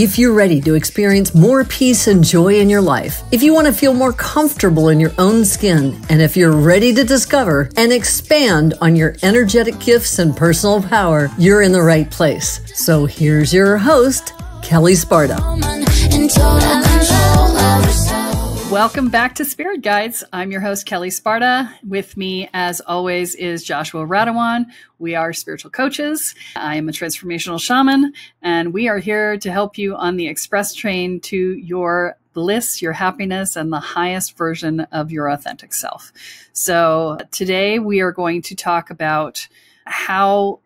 If you're ready to experience more peace and joy in your life, if you want to feel more comfortable in your own skin, and if you're ready to discover and expand on your energetic gifts and personal power, you're in the right place. So here's your host, Kelle Sparta. Welcome back to Spirit Guides. I'm your host, Kelle Sparta. With me, as always, is Joshua Radewan. We are spiritual coaches. I am a transformational shaman, and we are here to help you on the express train to your bliss, your happiness, and the highest version of your authentic self. So, today we are going to talk about how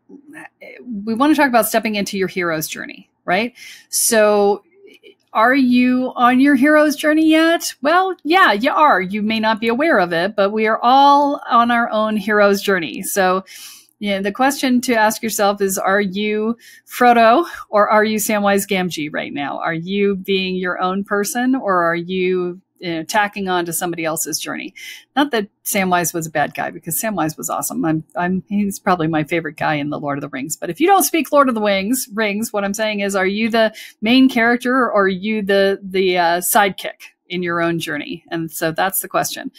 we want to talk about stepping into your hero's journey, right? So, are you on your hero's journey yet? Well, yeah, you are. You may not be aware of it, but we are all on our own hero's journey. So, yeah, the question to ask yourself is Are you Frodo or are you Samwise Gamgee right now? Are you being your own person or are you you know, tacking on to somebody else's journey. Not that Samwise was a bad guy because Samwise was awesome. I'm, I'm, he's probably my favorite guy in the Lord of the Rings. But if you don't speak Lord of the Rings, rings, what I'm saying is, are you the main character or are you the, the uh, sidekick? in your own journey and so that's the question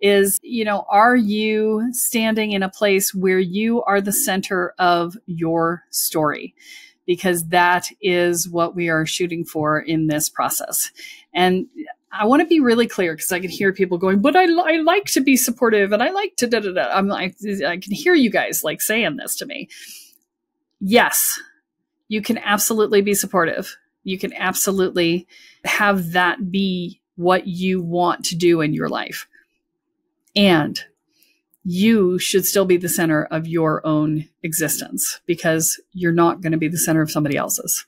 is you know are you standing in a place where you are the center of your story because that is what we are shooting for in this process and I want to be really clear because I can hear people going, but I, I like to be supportive and I like to da da da. I'm like, I can hear you guys like saying this to me. Yes, you can absolutely be supportive. You can absolutely have that be what you want to do in your life. And you should still be the center of your own existence because you're not going to be the center of somebody else's.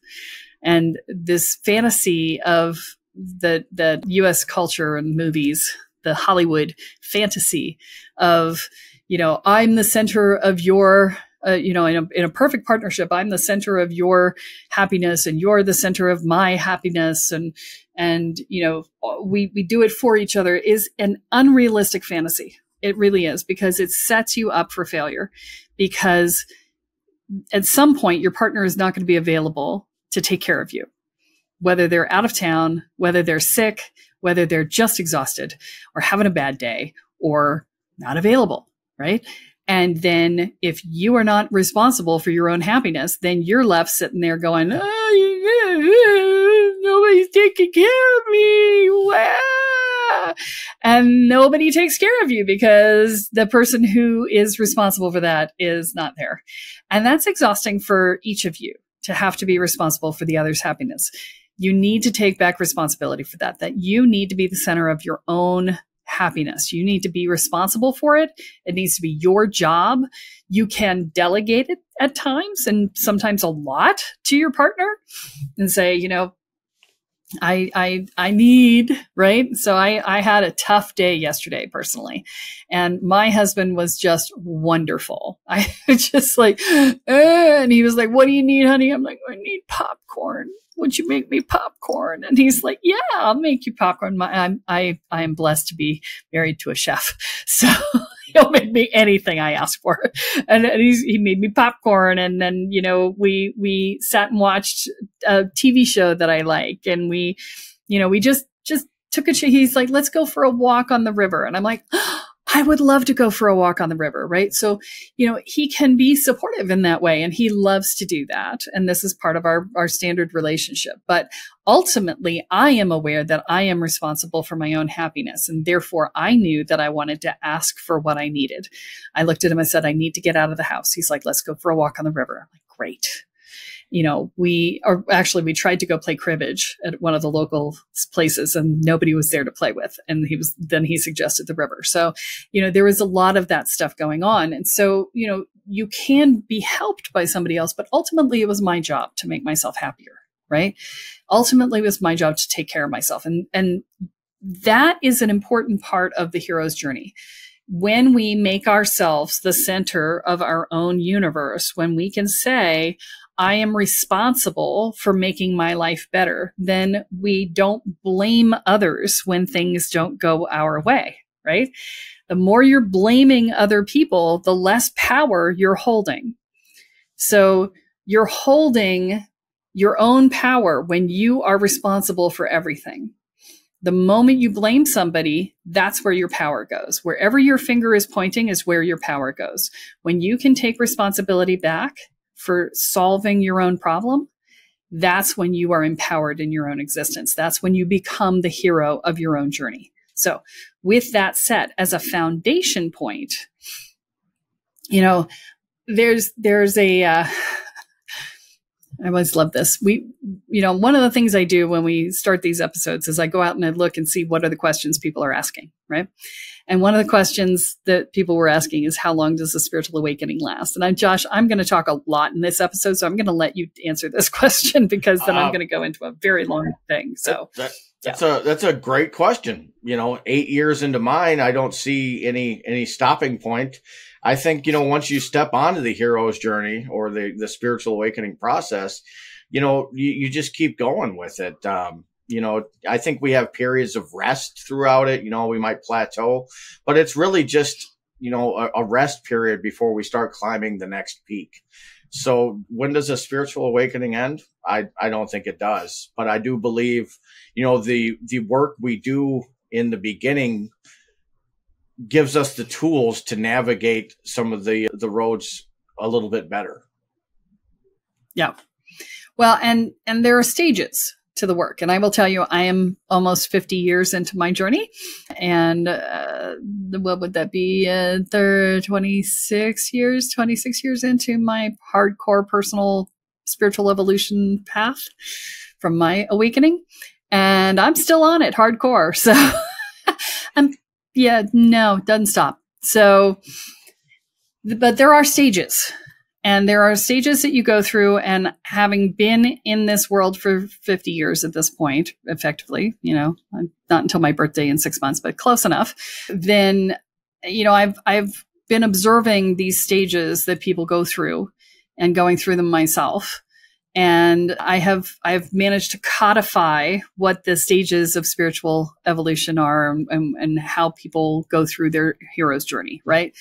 And this fantasy of the the U.S. culture and movies, the Hollywood fantasy of you know I'm the center of your uh, you know in a, in a perfect partnership I'm the center of your happiness and you're the center of my happiness and and you know we we do it for each other is an unrealistic fantasy. It really is because it sets you up for failure because at some point your partner is not going to be available to take care of you whether they're out of town, whether they're sick, whether they're just exhausted or having a bad day or not available, right? And then if you are not responsible for your own happiness, then you're left sitting there going, oh, nobody's taking care of me. And nobody takes care of you because the person who is responsible for that is not there. And that's exhausting for each of you to have to be responsible for the other's happiness you need to take back responsibility for that, that you need to be the center of your own happiness. You need to be responsible for it. It needs to be your job. You can delegate it at times and sometimes a lot to your partner and say, you know, I I I need, right? So I I had a tough day yesterday personally. And my husband was just wonderful. I just like and he was like, "What do you need, honey?" I'm like, "I need popcorn." Would you make me popcorn? And he's like, yeah, I'll make you popcorn. My, I'm, I, I am blessed to be married to a chef. So he'll make me anything I ask for. And, and he made me popcorn. And then, you know, we, we sat and watched a TV show that I like. And we, you know, we just, just took a, he's like, let's go for a walk on the river. And I'm like, oh, I would love to go for a walk on the river, right? So, you know, he can be supportive in that way and he loves to do that. And this is part of our, our standard relationship. But ultimately, I am aware that I am responsible for my own happiness. And therefore, I knew that I wanted to ask for what I needed. I looked at him I said, I need to get out of the house. He's like, let's go for a walk on the river. I'm like, great you know, we or actually we tried to go play cribbage at one of the local places and nobody was there to play with. And he was then he suggested the river. So, you know, there was a lot of that stuff going on. And so, you know, you can be helped by somebody else, but ultimately it was my job to make myself happier, right? Ultimately it was my job to take care of myself. And and that is an important part of the hero's journey when we make ourselves the center of our own universe, when we can say, I am responsible for making my life better, then we don't blame others when things don't go our way, right? The more you're blaming other people, the less power you're holding. So you're holding your own power when you are responsible for everything. The moment you blame somebody, that's where your power goes. Wherever your finger is pointing is where your power goes. When you can take responsibility back for solving your own problem, that's when you are empowered in your own existence. That's when you become the hero of your own journey. So, with that set as a foundation point, you know, there's there's a uh, I always love this. We, you know, one of the things I do when we start these episodes is I go out and I look and see what are the questions people are asking, right? And one of the questions that people were asking is how long does the spiritual awakening last? And I'm Josh, I'm going to talk a lot in this episode, so I'm going to let you answer this question because then uh, I'm going to go into a very long thing. So that, that, that's yeah. a that's a great question. You know, eight years into mine, I don't see any any stopping point. I think, you know, once you step onto the hero's journey or the, the spiritual awakening process, you know, you, you just keep going with it. Um, you know, I think we have periods of rest throughout it. You know, we might plateau, but it's really just, you know, a, a rest period before we start climbing the next peak. So when does a spiritual awakening end? I, I don't think it does, but I do believe, you know, the, the work we do in the beginning gives us the tools to navigate some of the the roads a little bit better. Yeah. Well, and and there are stages to the work, and I will tell you, I am almost fifty years into my journey, and uh, what would that be? Uh, third twenty six years, twenty six years into my hardcore personal spiritual evolution path from my awakening, and I'm still on it hardcore. So. Yeah, no, doesn't stop. So, but there are stages and there are stages that you go through and having been in this world for 50 years at this point effectively you know uh, not until my birthday in six months but close enough then you know i've i've been observing these stages that people go through and going through them myself and i have i've managed to codify what the stages of spiritual evolution are and, and how people go through their hero's journey right?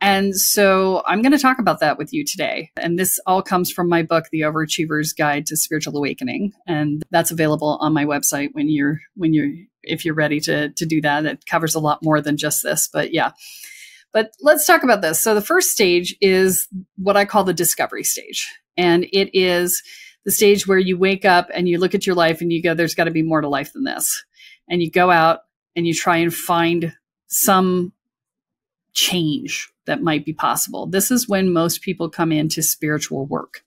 And so i'm going to talk about that with you today. And this all comes from my book the overachiever's guide to spiritual awakening. And that's available on my website when you're when you're if you're ready to to do that. It covers a lot more than just this but yeah but let's talk about this. So the first stage is what I call the discovery stage. And it is the stage where you wake up and you look at your life and you go, there's got to be more to life than this. And you go out and you try and find some change that might be possible. This is when most people come into spiritual work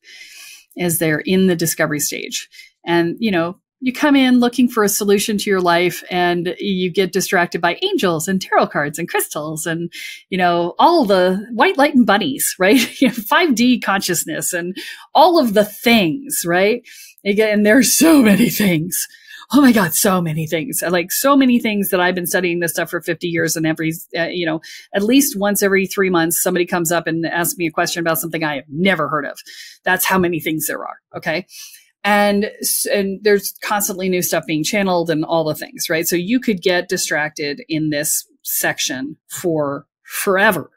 as they're in the discovery stage. And, you know, you come in looking for a solution to your life and you get distracted by angels and tarot cards and crystals and you know all the white light and bunnies right? 5d consciousness and all of the things right? And there's so many things. Oh my god so many things. Like so many things that i've been studying this stuff for 50 years and every uh, you know at least once every three months somebody comes up and asks me a question about something i have never heard of. That's how many things there are okay and and there's constantly new stuff being channeled and all the things right? So you could get distracted in this section for forever.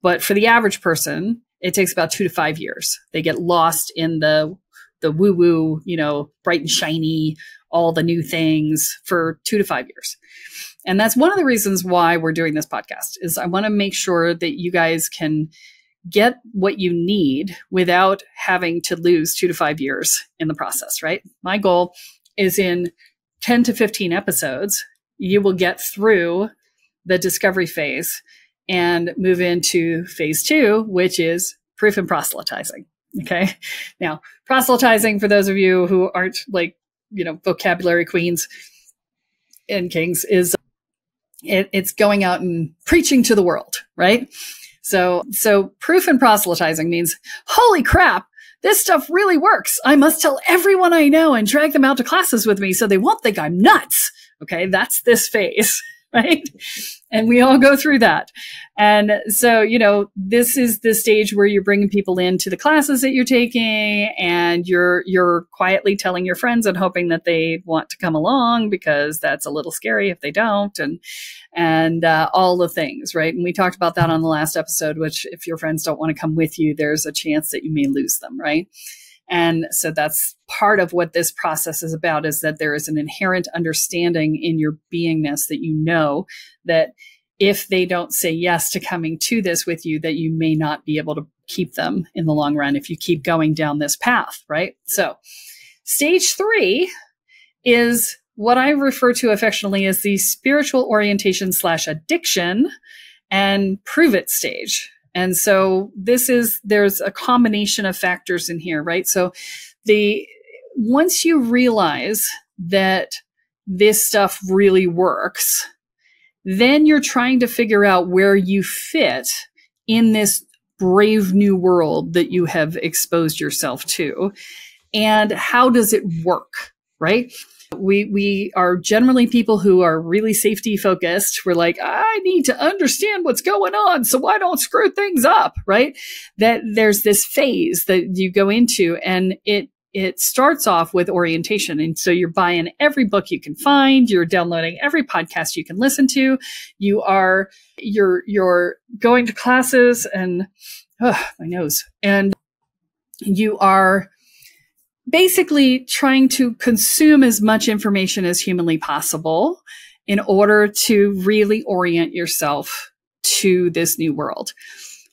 But for the average person it takes about two to five years. They get lost in the the woo woo you know bright and shiny all the new things for two to five years. And that's one of the reasons why we're doing this podcast is i want to make sure that you guys can get what you need without having to lose two to five years in the process, right? My goal is in 10 to 15 episodes, you will get through the discovery phase and move into phase two, which is proof and proselytizing. Okay. Now, proselytizing, for those of you who aren't like, you know, vocabulary queens and kings, is it, it's going out and preaching to the world, right? So, so proof and proselytizing means, holy crap, this stuff really works. I must tell everyone I know and drag them out to classes with me so they won't think I'm nuts. Okay. That's this phase. right? And we all go through that. And so, you know, this is the stage where you're bringing people into the classes that you're taking and you're, you're quietly telling your friends and hoping that they want to come along because that's a little scary if they don't and, and, uh, all the things, right? And we talked about that on the last episode, which if your friends don't want to come with you, there's a chance that you may lose them, right? And so that's part of what this process is about is that there is an inherent understanding in your beingness that you know that if they don't say yes to coming to this with you, that you may not be able to keep them in the long run if you keep going down this path, right? So stage three is what I refer to affectionately as the spiritual orientation slash addiction and prove it stage. And so this is, there's a combination of factors in here, right? So the, once you realize that this stuff really works, then you're trying to figure out where you fit in this brave new world that you have exposed yourself to and how does it work, right? We we are generally people who are really safety focused. We're like, I need to understand what's going on so I don't screw things up, right? That there's this phase that you go into and it it starts off with orientation. And so you're buying every book you can find, you're downloading every podcast you can listen to, you are you're you're going to classes and oh, my nose. And you are basically trying to consume as much information as humanly possible in order to really orient yourself to this new world.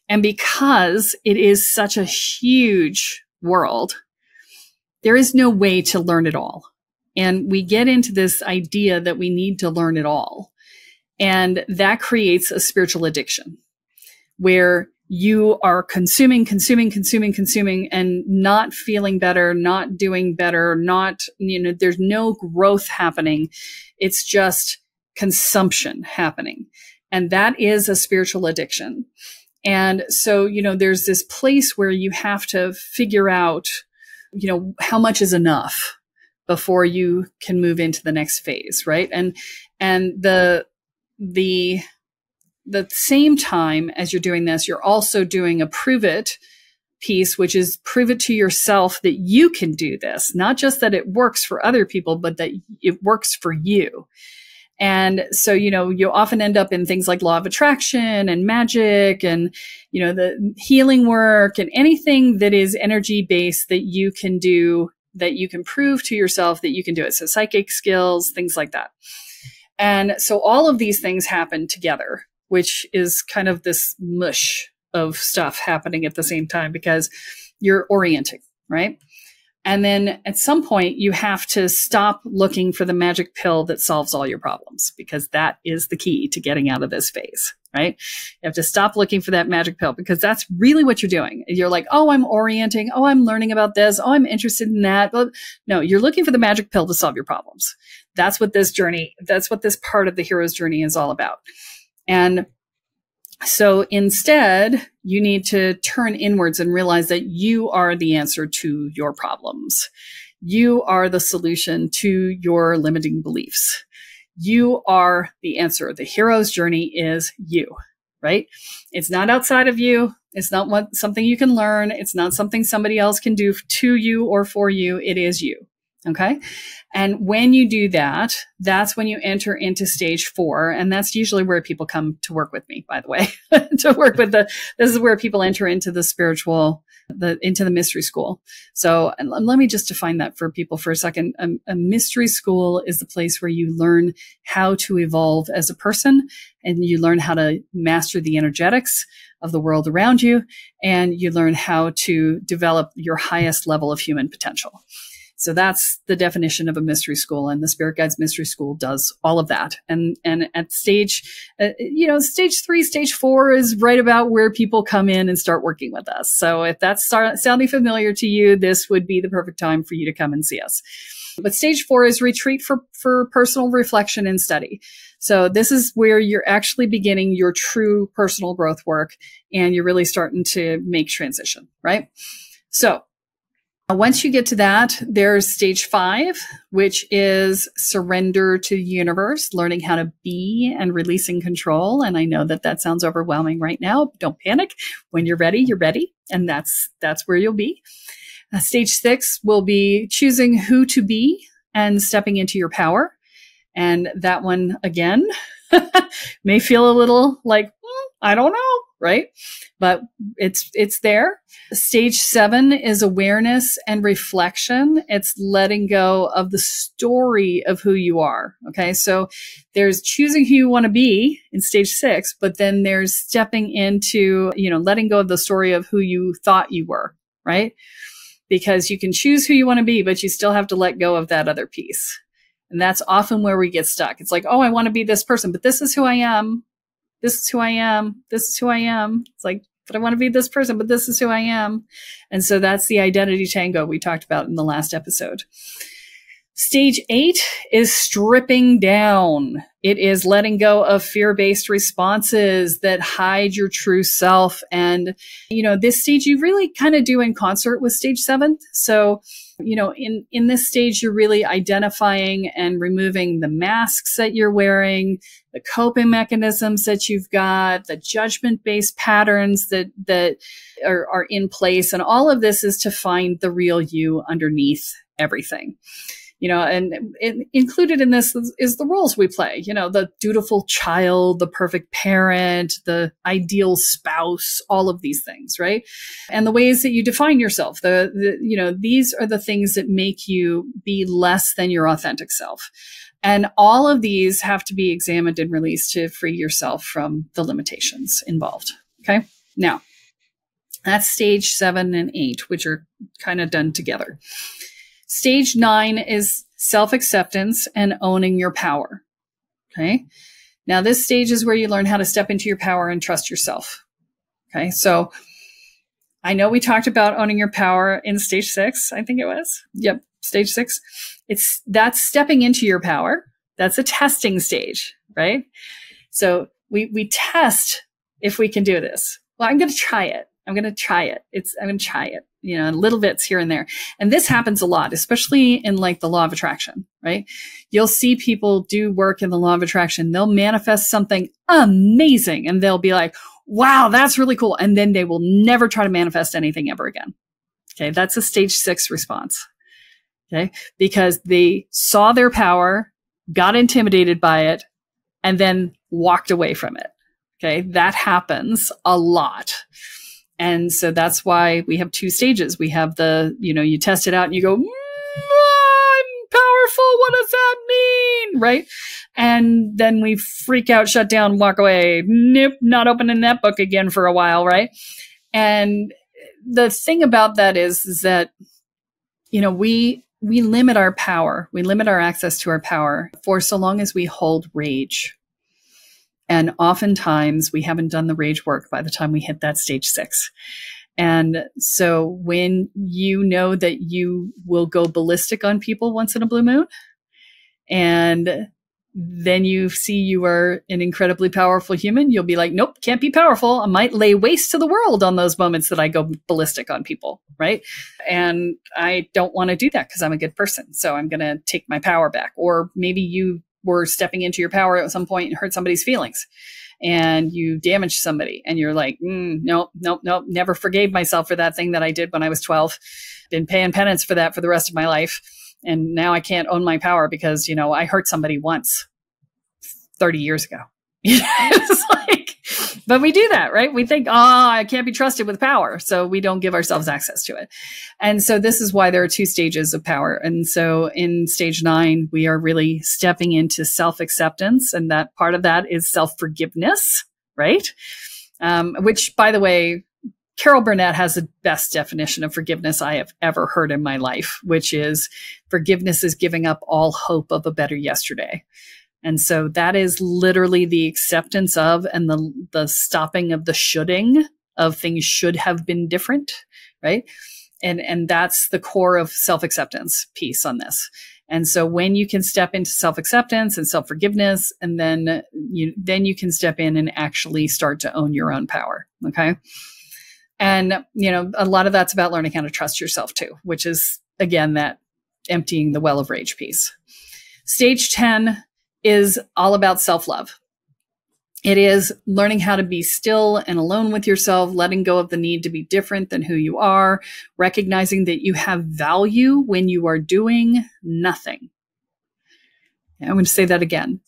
And because it is such a huge world, there is no way to learn it all. And we get into this idea that we need to learn it all. And that creates a spiritual addiction where you are consuming, consuming, consuming, consuming and not feeling better, not doing better, not, you know, there's no growth happening. It's just consumption happening. And that is a spiritual addiction. And so, you know, there's this place where you have to figure out, you know, how much is enough before you can move into the next phase, right? And, and the, the, the same time as you're doing this, you're also doing a prove it piece, which is prove it to yourself that you can do this, not just that it works for other people, but that it works for you. And so, you know, you often end up in things like law of attraction and magic and, you know, the healing work and anything that is energy based that you can do, that you can prove to yourself that you can do it. So psychic skills, things like that. And so all of these things happen together which is kind of this mush of stuff happening at the same time because you're orienting, right? And then at some point, you have to stop looking for the magic pill that solves all your problems because that is the key to getting out of this phase, right? You have to stop looking for that magic pill because that's really what you're doing. You're like, oh, I'm orienting. Oh, I'm learning about this. Oh, I'm interested in that. But no, you're looking for the magic pill to solve your problems. That's what this journey, that's what this part of the hero's journey is all about. And so instead, you need to turn inwards and realize that you are the answer to your problems. You are the solution to your limiting beliefs. You are the answer. The hero's journey is you, right? It's not outside of you. It's not what, something you can learn. It's not something somebody else can do to you or for you. It is you. Okay. And when you do that, that's when you enter into stage four. And that's usually where people come to work with me, by the way, to work with the, this is where people enter into the spiritual, the, into the mystery school. So let me just define that for people for a second. A, a mystery school is the place where you learn how to evolve as a person and you learn how to master the energetics of the world around you and you learn how to develop your highest level of human potential. So that's the definition of a mystery school. And the Spirit Guides Mystery School does all of that. And, and at stage, uh, you know, stage three, stage four is right about where people come in and start working with us. So if that's sounding familiar to you, this would be the perfect time for you to come and see us. But stage four is retreat for, for personal reflection and study. So this is where you're actually beginning your true personal growth work and you're really starting to make transition, right? So once you get to that, there's stage five, which is surrender to the universe, learning how to be and releasing control. And I know that that sounds overwhelming right now. Don't panic. When you're ready, you're ready. And that's, that's where you'll be. Uh, stage six will be choosing who to be and stepping into your power. And that one again may feel a little like, hmm, I don't know right? But it's it's there. Stage 7 is awareness and reflection. It's letting go of the story of who you are, okay? So there's choosing who you want to be in stage 6, but then there's stepping into, you know, letting go of the story of who you thought you were, right? Because you can choose who you want to be, but you still have to let go of that other piece. And that's often where we get stuck. It's like, oh, I want to be this person, but this is who I am. This is who I am. This is who I am. It's like, but I want to be this person, but this is who I am. And so that's the identity tango we talked about in the last episode. Stage eight is stripping down. It is letting go of fear based responses that hide your true self. And, you know, this stage you really kind of do in concert with stage seven. So, you know, in, in this stage, you're really identifying and removing the masks that you're wearing, the coping mechanisms that you've got, the judgment based patterns that, that are, are in place. And all of this is to find the real you underneath everything you know, and, included in this is, is, the roles we play, you know, the dutiful child, the perfect parent, the ideal spouse, all of these things, right? And the ways that you define yourself, the, the you know, these are the things that make you be less than your authentic self. And all of these have to be examined and released to free yourself from the limitations involved. Okay. Now, that's stage seven and eight, which are kind of done together. Stage nine is self acceptance and owning your power. Okay. Now, this stage is where you learn how to step into your power and trust yourself. Okay. So I know we talked about owning your power in stage six. I think it was. Yep. Stage six. It's that's stepping into your power. That's a testing stage, right? So we, we test if we can do this. Well, I'm going to try it. I'm going to try it. It's, I'm going to try it you know, little bits here and there. And this happens a lot, especially in like the law of attraction, right? You'll see people do work in the law of attraction. They'll manifest something amazing and they'll be like, wow, that's really cool. And then they will never try to manifest anything ever again. Okay. That's a stage six response. Okay. Because they saw their power, got intimidated by it, and then walked away from it. Okay. That happens a lot. And so that's why we have two stages. We have the, you know, you test it out and you go, mm, I'm powerful. What does that mean? Right. And then we freak out, shut down, walk away. Nope, not opening that book again for a while. Right. And the thing about that is, is that, you know, we, we limit our power. We limit our access to our power for so long as we hold rage and oftentimes we haven't done the rage work by the time we hit that stage six. And so when you know that you will go ballistic on people once in a blue moon, and then you see you are an incredibly powerful human, you'll be like, nope, can't be powerful. I might lay waste to the world on those moments that I go ballistic on people, right? And I don't want to do that because I'm a good person. So I'm going to take my power back. Or maybe you were stepping into your power at some point and hurt somebody's feelings and you damaged somebody and you're like, mm, nope, nope, nope, never forgave myself for that thing that I did when I was 12. Been paying penance for that for the rest of my life. And now I can't own my power because, you know, I hurt somebody once 30 years ago. it's like, but we do that, right? We think, oh, I can't be trusted with power. So we don't give ourselves access to it. And so this is why there are two stages of power. And so in stage nine, we are really stepping into self acceptance. And that part of that is self forgiveness, right? Um, which, by the way, Carol Burnett has the best definition of forgiveness I have ever heard in my life, which is forgiveness is giving up all hope of a better yesterday. And so that is literally the acceptance of and the, the stopping of the shoulding of things should have been different, right? And, and that's the core of self acceptance piece on this. And so when you can step into self acceptance and self forgiveness, and then you, then you can step in and actually start to own your own power. Okay. And, you know, a lot of that's about learning how to trust yourself too, which is again, that emptying the well of rage piece. Stage 10 is all about self love. It is learning how to be still and alone with yourself, letting go of the need to be different than who you are, recognizing that you have value when you are doing nothing. I'm going to say that again.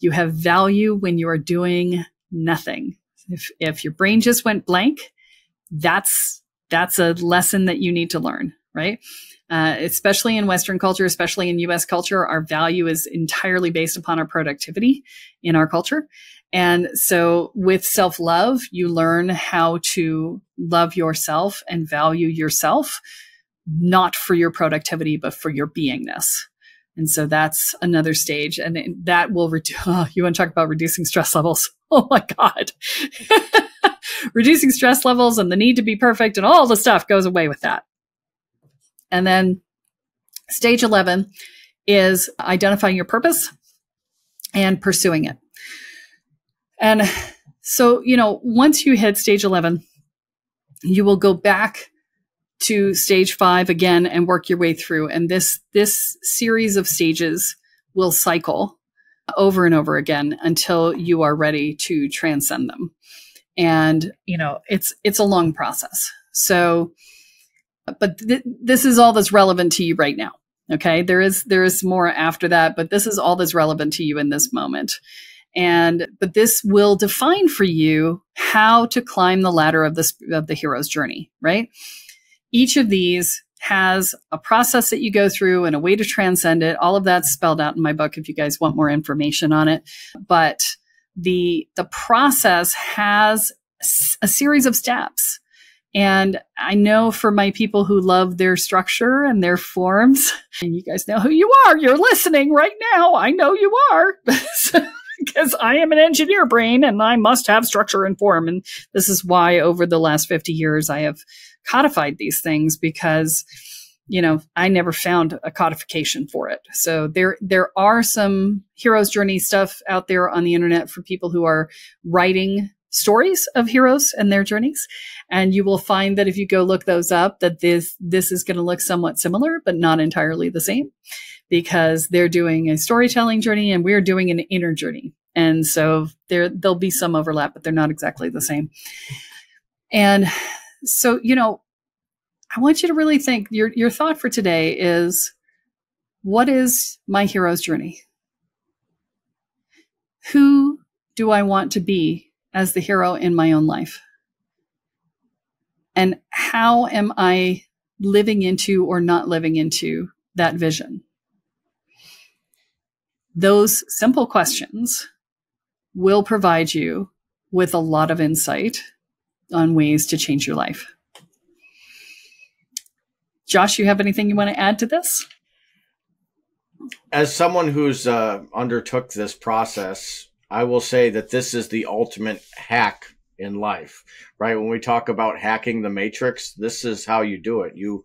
You have value when you are doing nothing. If if your brain just went blank, that's that's a lesson that you need to learn, right? Uh, especially in Western culture, especially in US culture, our value is entirely based upon our productivity in our culture. And so with self love, you learn how to love yourself and value yourself, not for your productivity, but for your beingness. And so that's another stage. And that will reduce, oh, you want to talk about reducing stress levels? Oh my God. reducing stress levels and the need to be perfect and all the stuff goes away with that. And then stage 11 is identifying your purpose and pursuing it. And so, you know, once you hit stage 11, you will go back to stage five again and work your way through. And this, this series of stages will cycle over and over again until you are ready to transcend them. And, you know, it's, it's a long process. So, but th- this is all that's relevant to you right now. Okay. There is, there is more after that, but this is all that's relevant to you in this moment. And, but this will define for you how to climb the ladder of the, of the hero's journey, right? Each of these has a process that you go through and a way to transcend it. All of that's spelled out in my book if you guys want more information on it. But the, the process has a series of steps and I know for my people who love their structure and their forms, and you guys know who you are. You're listening right now. I know you are because I am an engineer brain and I must have structure and form. And this is why over the last 50 years, I have codified these things because you know, I never found a codification for it. So there, there are some hero's journey stuff out there on the internet for people who are writing stories of heroes and their journeys. And you will find that if you go look those up, that this, this is going to look somewhat similar, but not entirely the same because they're doing a storytelling journey and we're doing an inner journey. And so there, there'll be some overlap, but they're not exactly the same. And so, you know, I want you to really think your, your thought for today is what is my hero's journey? Who do I want to be as the hero in my own life? And how am I living into or not living into that vision? Those simple questions will provide you with a lot of insight on ways to change your life. Josh, you have anything you want to add to this? As someone who's uh, undertook this process I will say that this is the ultimate hack in life, right? When we talk about hacking the matrix, this is how you do it. You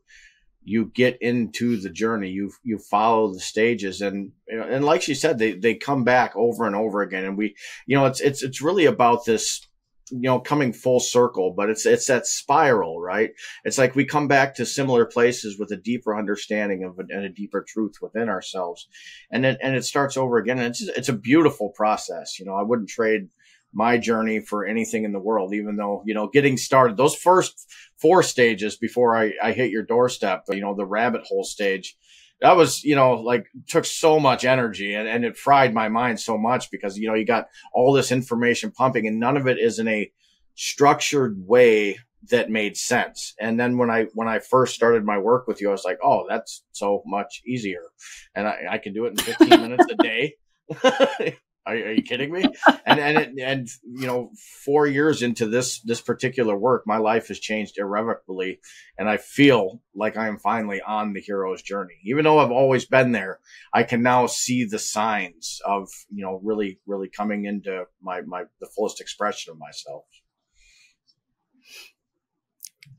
you get into the journey. You you follow the stages, and and like she said, they they come back over and over again. And we, you know, it's it's it's really about this you know coming full circle but it's it's that spiral right? It's like we come back to similar places with a deeper understanding of and a deeper truth within ourselves. And then and it starts over again. And it's it's a beautiful process. You know i wouldn't trade my journey for anything in the world even though you know getting started those first four stages before i i hit your doorstep you know the rabbit hole stage that was, you know, like took so much energy and, and it fried my mind so much because, you know, you got all this information pumping and none of it is in a structured way that made sense. And then when I, when I first started my work with you, I was like, oh, that's so much easier. And I, I can do it in 15 minutes a day. Are, are, you kidding me? and and it, and you know, four years into this this particular work, my life has changed irrevocably, and I feel like I am finally on the hero's journey. Even though I've always been there, I can now see the signs of you know really really coming into my my the fullest expression of myself.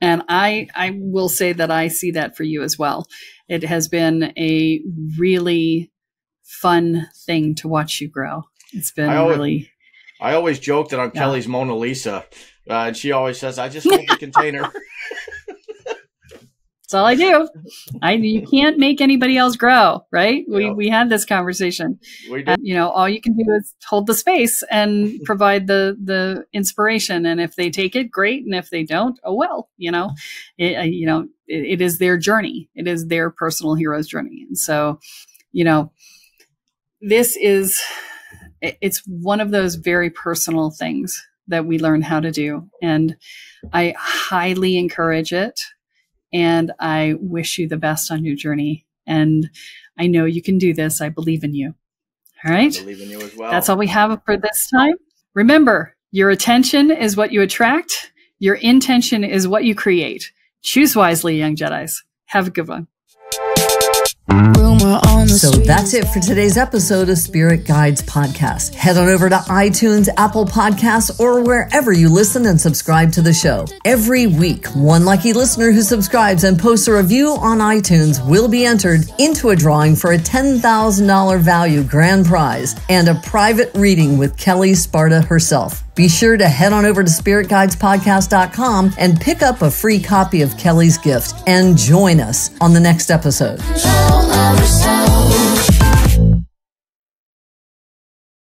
And I I will say that I see that for you as well. It has been a really fun thing to watch you grow. It's been I always, really. I always joke that I'm yeah. Kelle's Mona Lisa, uh, and she always says, "I just hold the container." That's all I do. I you can't make anybody else grow, right? We we had this conversation. We did. You know, all you can do is hold the space and provide the the inspiration. And if they take it, great. And if they don't, oh well. You know, it, uh, you know, it, it is their journey. It is their personal hero's journey. And so, you know, this is it's one of those very personal things that we learn how to do. And I highly encourage it. And I wish you the best on your journey. And I know you can do this. I believe in you. All right. I believe in you as well. That's all we have for this time. Remember, your attention is what you attract. Your intention is what you create. Choose wisely, young Jedi's. Have a good one. So that's it for today's episode of Spirit Guides Podcast. Head on over to iTunes, Apple Podcasts, or wherever you listen and subscribe to the show. Every week, one lucky listener who subscribes and posts a review on iTunes will be entered into a drawing for a $10,000 value grand prize and a private reading with Kelle Sparta herself. Be sure to head on over to spiritguidespodcast.com and pick up a free copy of Kelle's gift and join us on the next episode.